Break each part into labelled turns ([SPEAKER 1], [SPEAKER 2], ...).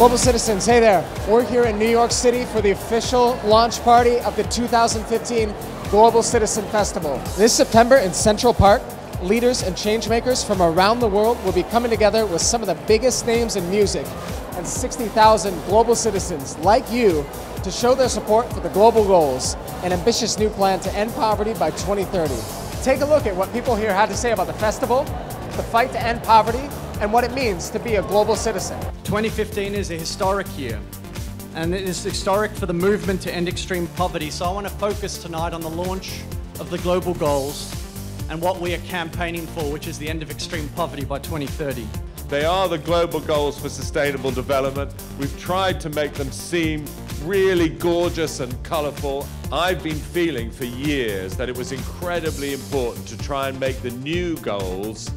[SPEAKER 1] Global citizens, hey there. We're here in New York City for the official launch party of the 2015 Global Citizen Festival. This September in Central Park, leaders and changemakers from around the world will be coming together with some of the biggest names in music and 60,000 global citizens like you to show their support for the global goals, an ambitious new plan to end poverty by 2030. Take a look at what people here had to say about the festival, the fight to end poverty, and what it means to be a global citizen.
[SPEAKER 2] 2015 is a historic year, and it is historic for the movement to end extreme poverty. So I want to focus tonight on the launch of the global goals and what we are campaigning for, which is the end of extreme poverty by 2030.
[SPEAKER 3] They are the global goals for sustainable development. We've tried to make them seem really gorgeous and colourful. I've been feeling for years that it was incredibly important to try and make the new goals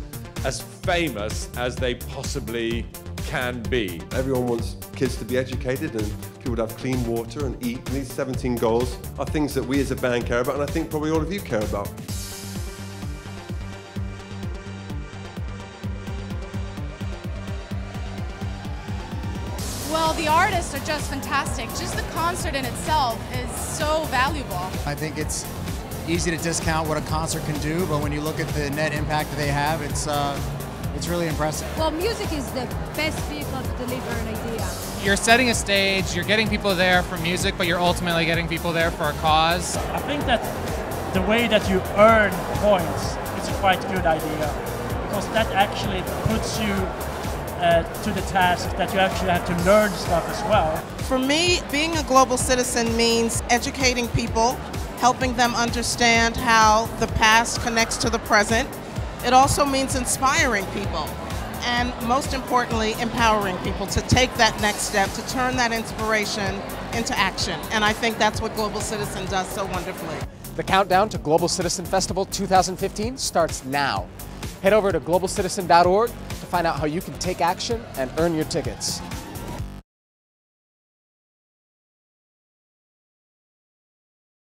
[SPEAKER 3] as famous as they possibly can be.
[SPEAKER 4] Everyone wants kids to be educated and people to have clean water and eat. And these 17 goals are things that we as a band care about and I think probably all of you care about.
[SPEAKER 5] Well, the artists are just fantastic. Just the concert in itself is so valuable.
[SPEAKER 6] I think it's easy to discount what a concert can do, but when you look at the net impact that they have, it's uh, it's really impressive.
[SPEAKER 7] Well, music is the best vehicle to deliver an idea.
[SPEAKER 8] You're setting a stage, you're getting people there for music, but you're ultimately getting people there for a cause.
[SPEAKER 9] I think that the way that you earn points is a quite good idea because that actually puts you uh, to the task that you actually have to learn stuff as well.
[SPEAKER 10] For me, being a global citizen means educating people, helping them understand how the past connects to the present. It also means inspiring people and most importantly, empowering people to take that next step, to turn that inspiration into action. And I think that's what Global Citizen does so wonderfully.
[SPEAKER 1] The countdown to Global Citizen Festival 2015 starts now. Head over to globalcitizen.org to find out how you can take action and earn your tickets.